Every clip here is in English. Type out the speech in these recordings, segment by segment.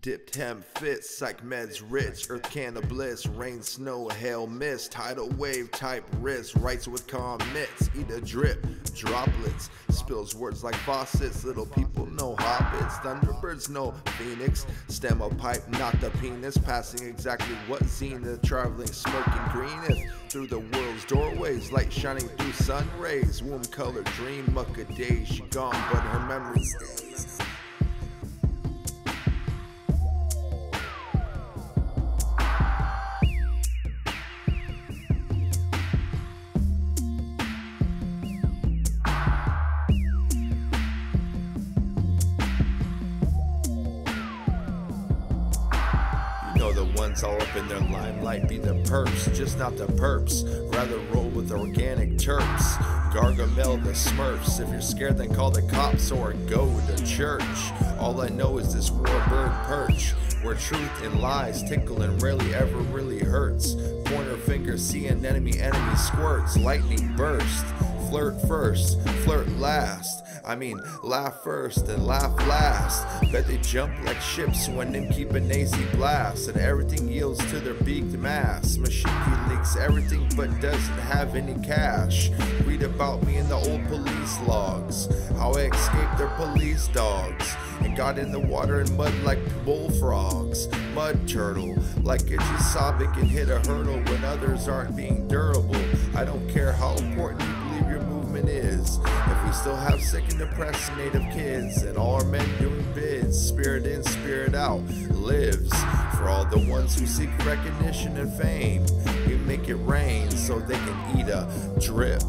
Dipped hem fits, psych meds rich, earth can of bliss, rain, snow, hail, mist, tidal wave type wrist, writes with comments, eat a drip, droplets, spills words like faucets, little people know hobbits, thunderbirds know phoenix, stem a pipe, not the penis, passing exactly what zenith, traveling, smoking greeneth, through the world's doorways, light shining through sun rays, womb color dream, muck a day, she gone, but her memory stays. All up in their limelight be the perps, just not the perps. Rather roll with organic terps. Gargamel the Smurfs. If you're scared, then call the cops or go to church. All I know is this warbird perch, where truth and lies tickle and rarely ever really hurts. Pointer finger, see an enemy, enemy squirts, lightning burst. Flirt first, flirt last. I mean, laugh first and laugh last. Bet they jump like ships when them keep an AC blast, and everything yields to their beaked mass. Meshekey leaks everything but doesn't have any cash. Read about me in the old police logs, how I escaped their police dogs. And got in the water and mud like bullfrogs. Mud turtle, like it can hit a hurdle when others aren't being durable. I don't care how important movement is. If we still have sick and depressed native kids, and all our men doing bids, spirit in, spirit out, lives. For all the ones who seek recognition and fame, we make it rain so they can eat a drip.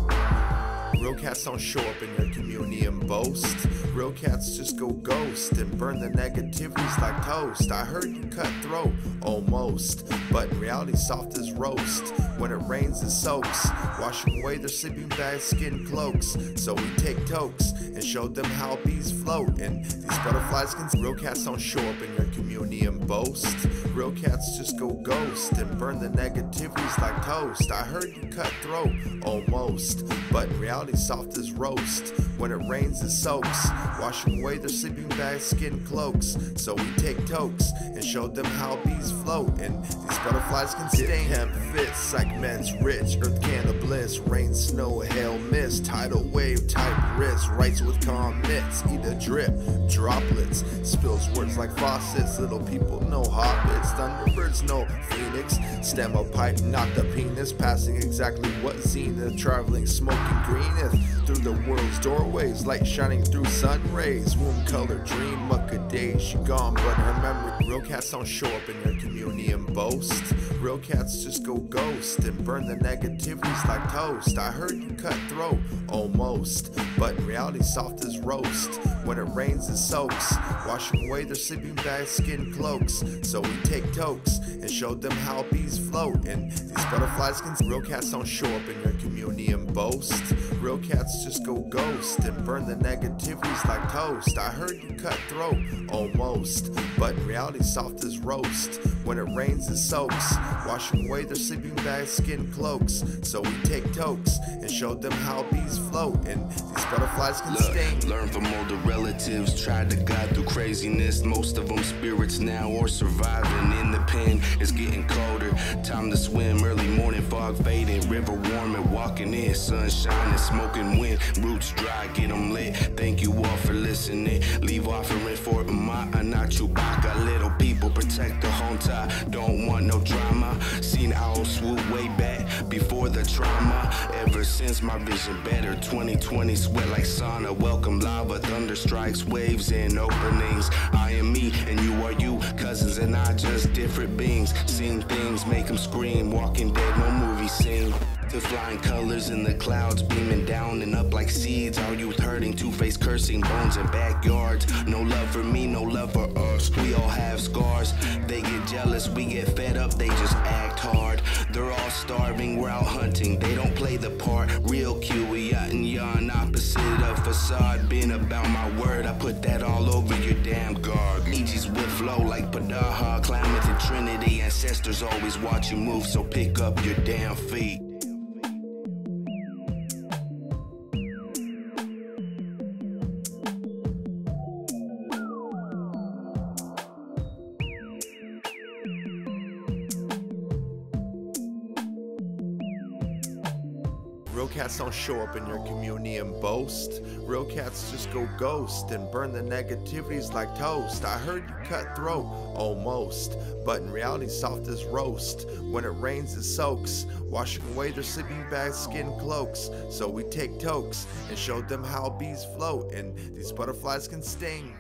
Real cats don't show up in your community and boast. Real cats just go ghost and burn the negativities like toast. I heard you cut throat, almost. But in reality, soft as roast. When it rains, it soaks, washing away their sleeping bags, skin cloaks. So we take tokes and show them how bees float. And these butterflies can. Real cats don't show up in your community and boast. Real cats just go ghost and burn the negativities like toast. I heard you cut throat, almost. But in reality, soft as roast. When it rains, it soaks, washing away their sleeping bags, skin cloaks. So we take tokes and show them how bees float. And these butterflies can sting. Hemp fits, like men's rich, earth can of bliss, rain, snow, hail, mist, tidal wave type writes with comments, either drip, droplets, spills words like faucets. Little people know hobbits, thunderbirds know phoenix, stem a pipe, not the penis, passing exactly what zenith, traveling, smoking greeneth through the world's doorways, light shining through sun rays, womb color dream, muck a day, she gone, but her memory. Real cats don't show up in your community and boast. Real cats just go ghost and burn the negativities like toast. I heard you cut throat, almost, but in reality, soft as roast. When it rains, it soaks, washing away their sleeping bags, skin cloaks. So we take tokes and showed them how bees float. And these butterflies can. Real cats don't show up in your community and boast. Real cats just go ghost and burn the negativities like toast. I heard you cut throat, almost, but in reality, soft as roast. When it rains, it soaks, washing away their sleeping bags, skin cloaks. So we take tokes and show them how bees float. And butterflies can Look, sting. learn from older relatives, tried to guide through craziness. Most of them spirits now or surviving in the pen. It's getting colder, time to swim. Early morning fog fading, river warming, walking in, sunshine shining, smoking wind. Roots dry, get 'em lit. Thank you all for listening. Leave offering for not Chewbacca. Little since my vision better, 2020 sweat like sauna. Welcome lava, thunder strikes, waves and openings. I am me and you are you, cousins and I just different beings. Seen things make them scream, walking dead, no movie scene. To flying colors in the clouds, beaming down and up like seeds. Our youth hurting, two faced cursing, bones in backyards. No love for me, no love for us. We all have scars. They get jealous, we get fed up, they just act hard. They're all starving, we're out hunting. They don't play the part. Real we out and yawn, opposite of facade. Being about my word, I put that all over your damn guard. Nietzsche's with flow like Padaha, Klamath and Trinity. Ancestors always watch you move, so pick up your damn feet. Cats don't show up in your community and boast. Real cats just go ghost and burn the negativities like toast. I heard you cut throat, almost, but in reality, soft as roast. When it rains, it soaks, washing away their sleeping bag skin cloaks. So we take tokes and show them how bees float, and these butterflies can sting.